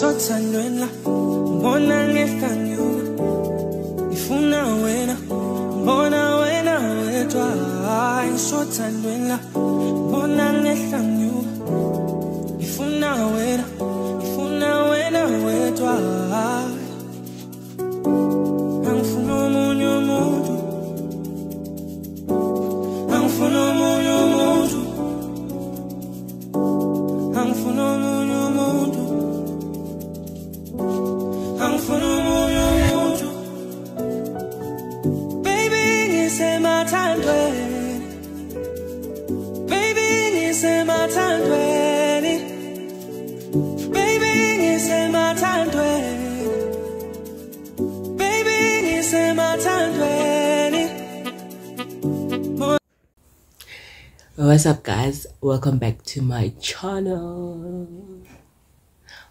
sothandweni la mbona ngehla nyuka ngifuna wena mbona wena wedwa. Hayi sothandweni la mbona ngehla What's up, guys? Welcome back to my channel.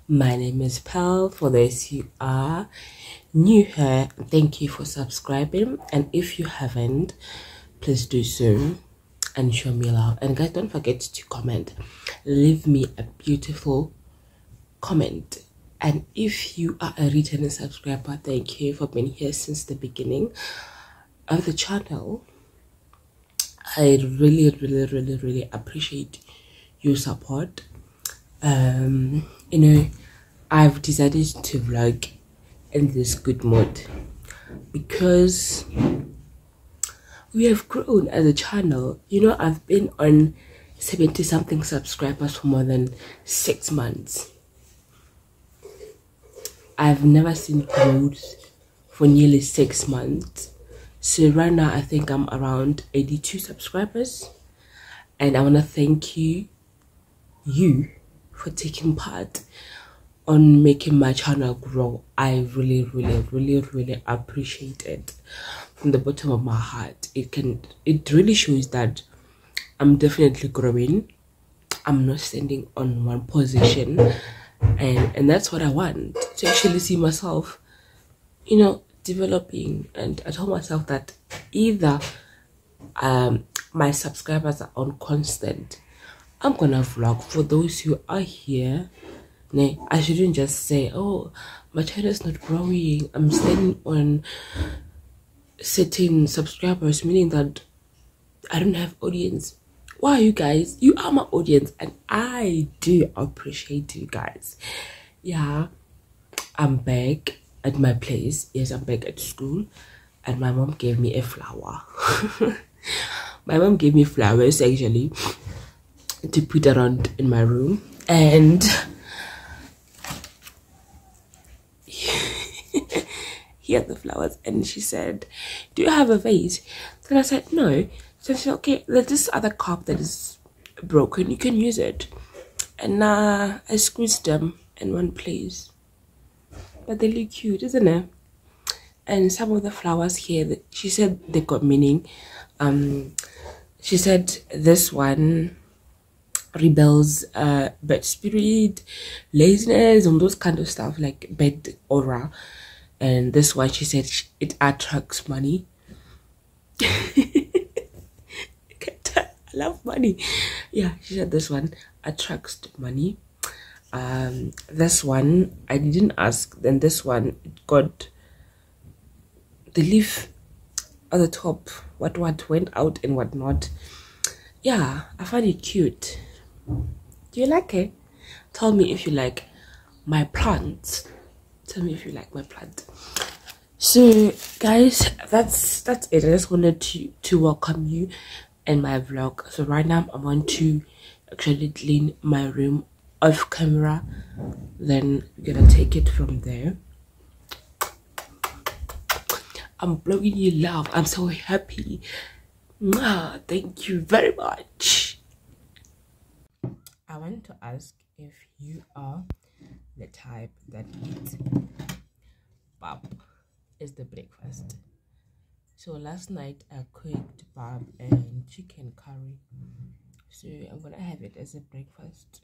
My name is Pearl. For those who are new here, thank you for subscribing. And if you haven't, please do so and show me love. And guys, don't forget to comment. Leave me a beautiful comment. And if you are a returning subscriber, thank you for being here since the beginning of the channel. I really, really, really, really appreciate your support. Um, you know, I've decided to vlog in this good mood because we have grown as a channel. You know, I've been on 70 something subscribers for more than six months. I've never seen growth for nearly six months. So right now I think I'm around 82 subscribers and I want to thank you you for taking part on making my channel grow. I really really really really appreciate it from the bottom of my heart. It can it really shows that I'm definitely growing. I'm not standing on one position and and that's what I want to actually see myself you know developing and i told myself that either um my subscribers are on constant i'm gonna vlog. For those who are here Nay, i shouldn't just say oh my channel is not growing. I'm standing on certain subscribers meaning that i don't have audience. Why you guys? You are my audience and i do appreciate you guys. Yeah i'm back at my place. Yes, I'm back at school, and my mom gave me a flower. my mom gave me flowers actually to put around in my room, and here the flowers. And she said, "Do you have a vase?" Then I said, "No." So she said, "Okay, there's this other cup that is broken. You can use it." And uh, I squeezed them in one place but they look cute isn't it? And some of the flowers here she said they got meaning. Um she said this one rebels uh bad spirit laziness and those kind of stuff like bad aura. And this one she said it attracts money. I love money. Yeah she said this one attracts money um this one i didn't ask. Then this one got the leaf at the top. What what went out and what not. Yeah i find it cute. Do you like it? Tell me if you like my plant tell me if you like my plant. So guys that's that's it. I just wanted to to welcome you in my vlog. So right now i'm going to actually clean my room off camera then we're gonna take it from there. I'm blowing you love. I'm so happy. Thank you very much. I want to ask if you are the type that eats pap is the breakfast. So last night i cooked pap and chicken curry. So i'm gonna have it as a breakfast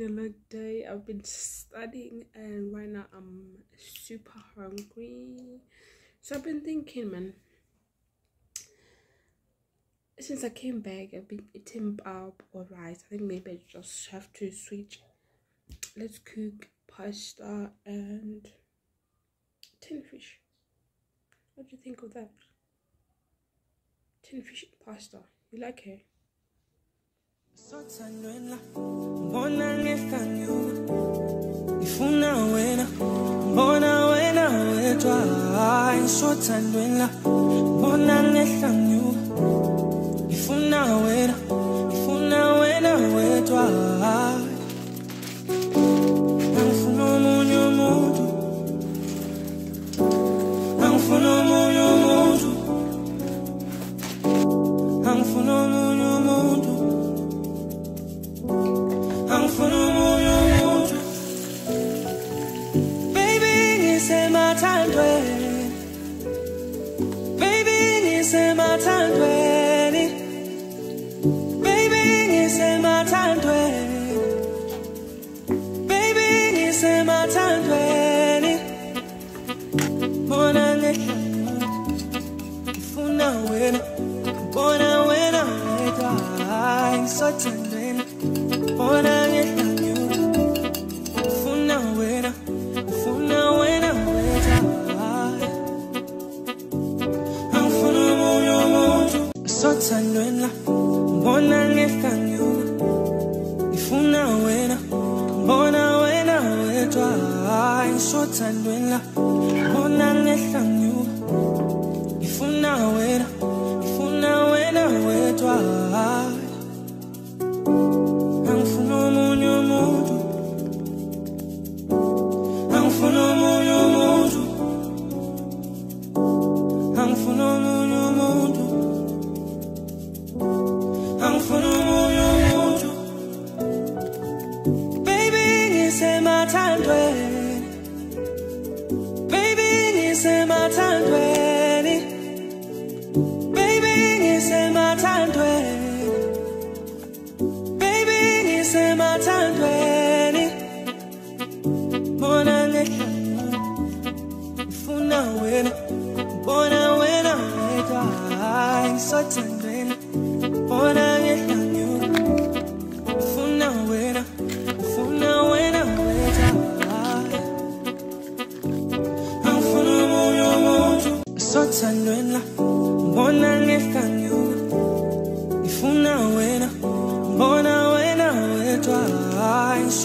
been a long day. I've been studying, and right now I'm super hungry. So I've been thinking, man, since I came back, I've been eating bulb or rice. I think maybe I just have to switch. Let's cook pasta and tin fish. What do you think of that? Tin fish pasta. You like it? Mbona ngehlanyuka ngifuna wena mbona wena wedwa. Hayi sothandweni la mbona ngehlanyuka ngifuna wena ngifuna wena wedwa hayi ngisothandweni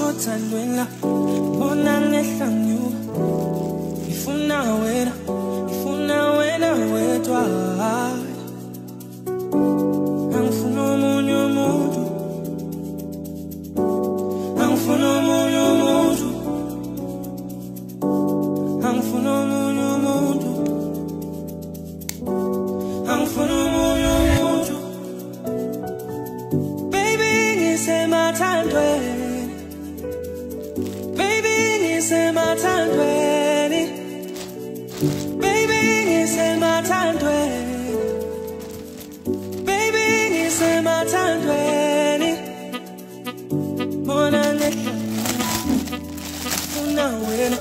ngisothandweni la ngehlanyuka wena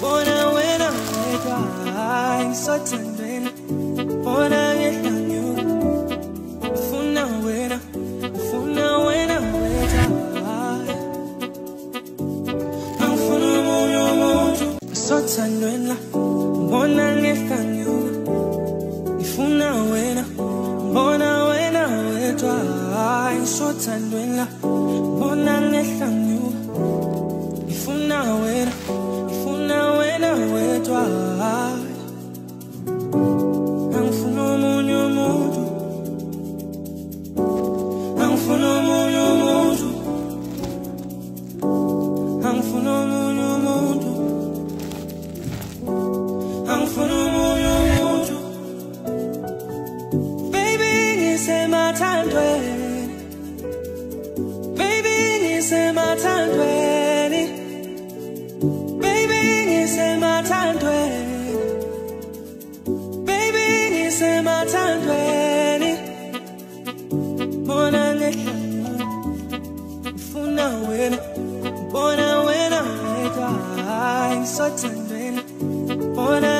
bona wena wedwa hayi ngisothandweni bona ngisemathandweni baby ngisemathandweni baby ngisemathandweni baby ngisemathandweni bona ngehlanyuka ngifuna wena. Bona wena. Wedwa hayi ngisothandweni bona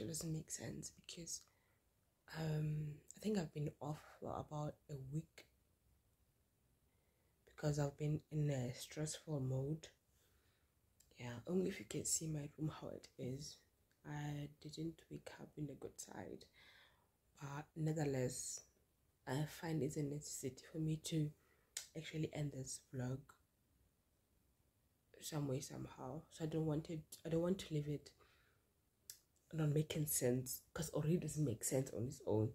actually doesn't make sense because um I think I've been off for about a week because I've been in a stressful mode. Yeah, only if you can see my room how it is. I didn't wake up in a good side, but nevertheless, I find it's a necessity for me to actually end this vlog some way somehow. So I don't want it. I don't want to leave it not making sense because already doesn't make sense on its own.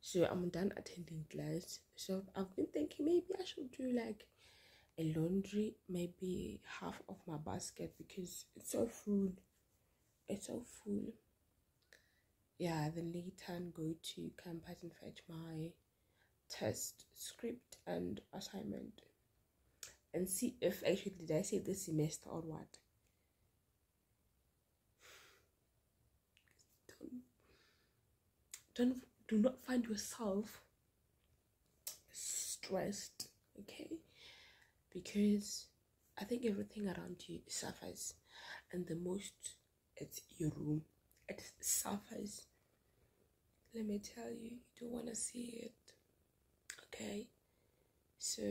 So I'm done attending class. So I've been thinking maybe I should do like a laundry, maybe half of my basket because it's so full. It's so full yeah then later and go to campus and fetch my test script and assignment and see if actually did i say this semester or what don't don't do not find yourself stressed okay because i think everything around you suffers and the most it's your room it suffers. Let me tell you, you don't want to see it. Okay? So,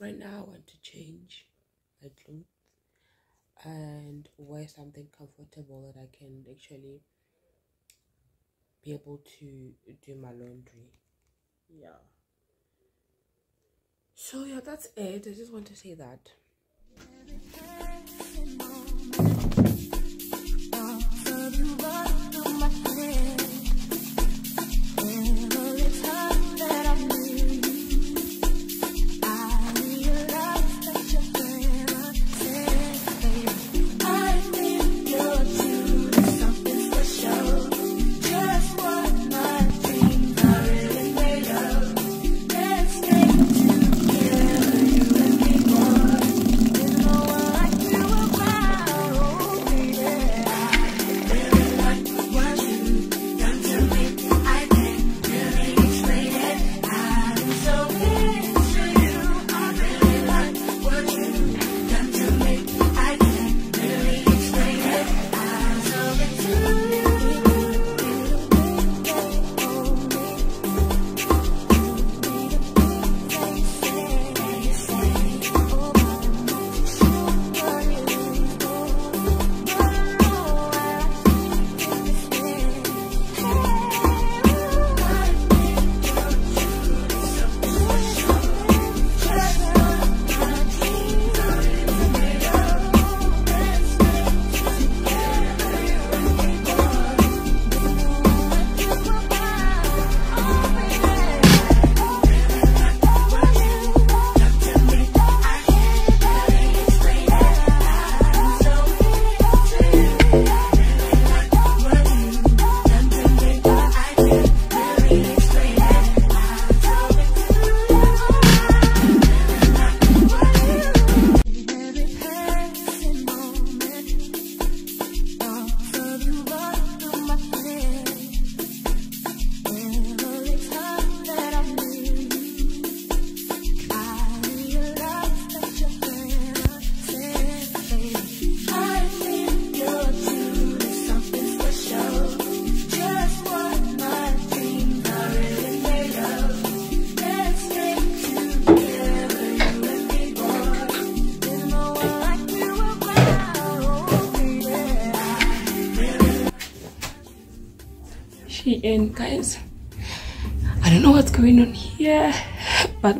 right now, I want to change my clothes and wear something comfortable that I can actually be able to do my laundry. Yeah. So, yeah, that's it. I just want to say that.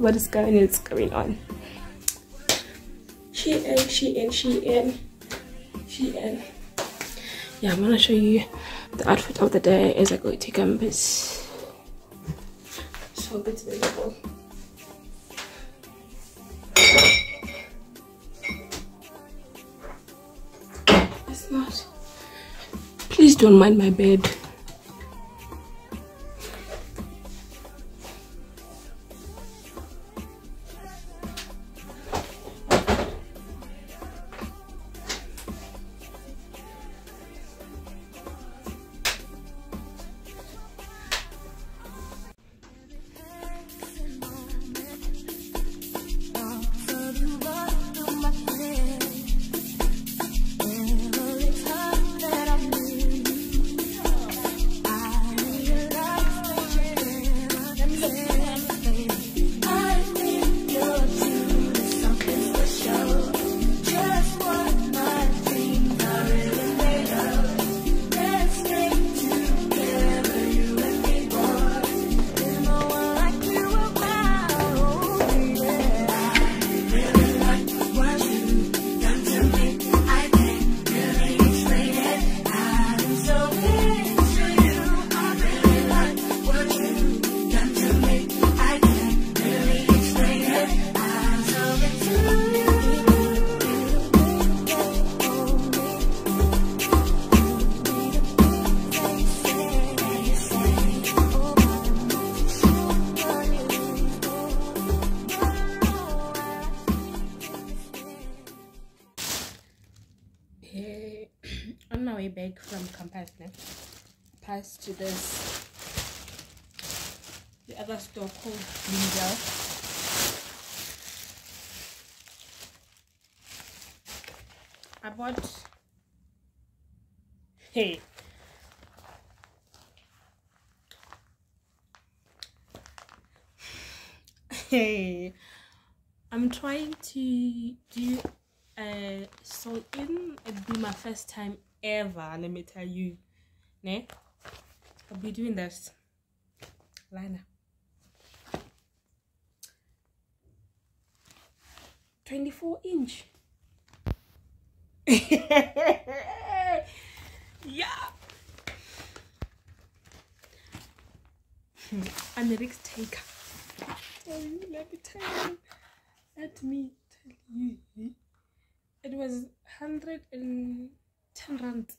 What is going on is going on. Shein, Shein, Shein, Shein. Yeah, I'm gonna show you the outfit of the day as I go to campus. So it's visible. It's not. Please don't mind my bed. Called. I bought. Hey. Hey. I'm trying to do a so in. It'll be my first time ever. Let me tell you, ne? I'll be doing this liner. Twenty-four inch. yeah. Hmm, I'm a risk taker. Let me tell you. Let me tell you. It was hundred and ten rand.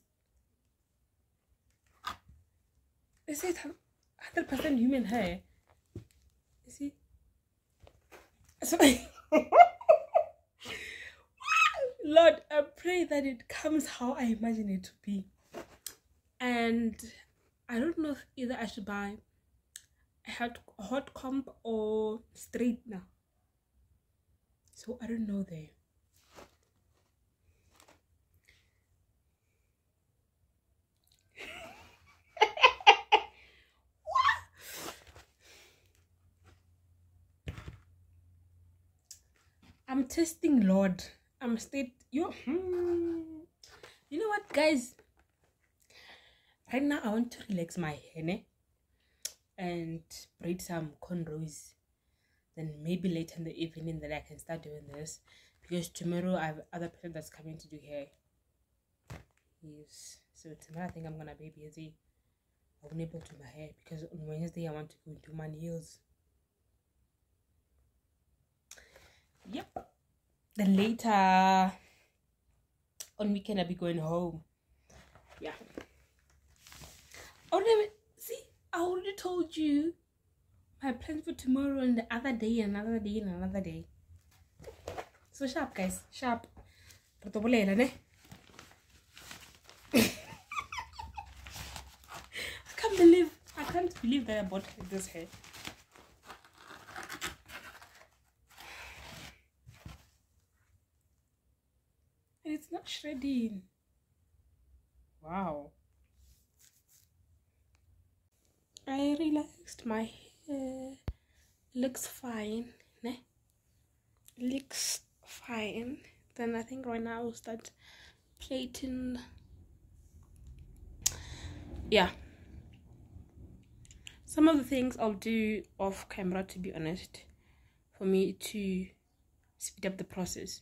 Is it hundred percent human hair? You see? So Lord, I pray that it comes how I imagine it to be. And I don't know if either I should buy a hot, hot comb or straightener. So I don't know there. I'm testing Lord. I'm state you hmm. you know what guys? Right now I want to relax my hair ne? and braid some cornrows. Then maybe later in the evening that I can start doing this. Because tomorrow I have other person that's coming to do hair. Yes. So tomorrow I think I'm gonna be busy. I won't able to do my hair because on Wednesday I want to go do my nails. Yep then later on weekend I'll be going home. Yeah. Already see, I already told you my plans for tomorrow and the other day, and another day, and another day. So sharp, guys, sharp. Rotobolela, ne? I can't believe I can't believe that I bought this hair. shredding wow. I relaxed. My hair looks fine ne? looks fine. Then I think right now I'll start plaiting. Yeah. Some of the things I'll do off camera to be honest for me to speed up the process.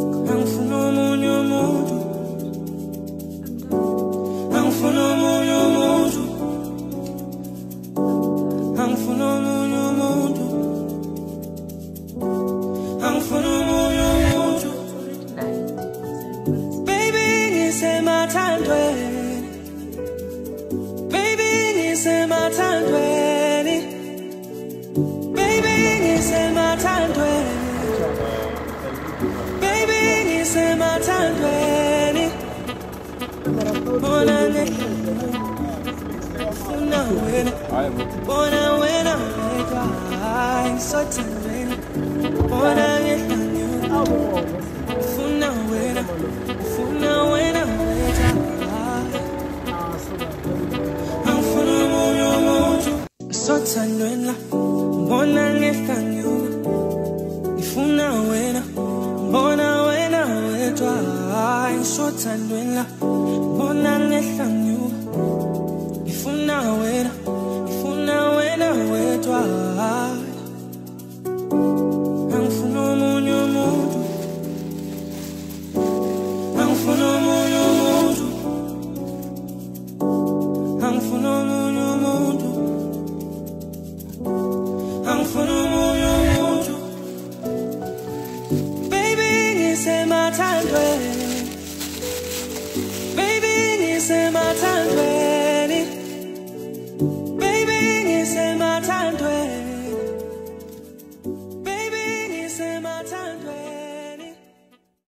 mtoto nywela, mbona ngeka nyuma, ifuna wena, mbona wena wetwa, inshota nywela, mbona ngeka nyuma